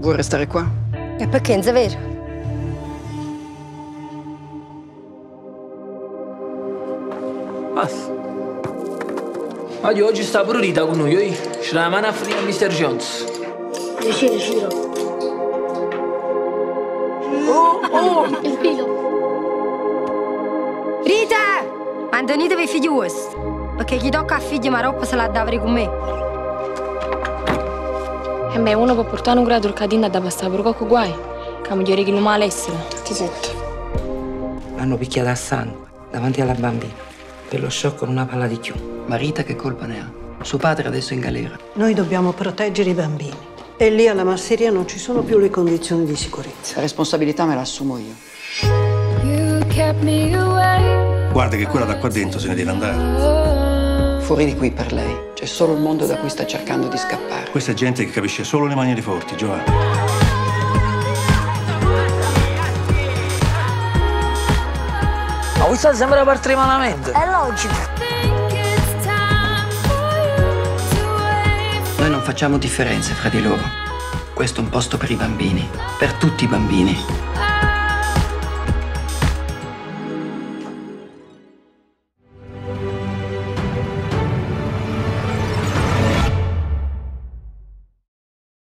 Vuoi restare qua? E perché non è vero? Basta. Oggi, oggi sta pure Rita con noi, oi? Ci la mano a finire a Mr. Jones. Piacere, Ciro. Oh, oh! Il filo. Rita! Mantenitevi figli vostri. Perché chi tocca a figli ma roba se la davri con me. E beh, uno può portare un grado il cadino da passare per qualche guai. Che migliore che non malessere. Ti sento. L'hanno picchiata a sangue davanti alla bambina. Per lo shock con una palla di chiù. Ma Rita che colpa ne ha? Suo padre adesso è in galera. Noi dobbiamo proteggere i bambini. E lì alla masseria non ci sono più le condizioni di sicurezza. La responsabilità me la assumo io. Guarda che quella da qua dentro se ne deve andare. Fuori di qui per lei. C'è solo il mondo da cui sta cercando di scappare. Questa è gente che capisce solo le maniere forti, Giovanni. Ma questa sembra partire malamente. È logico. Noi non facciamo differenze fra di loro. Questo è un posto per i bambini. Per tutti i bambini.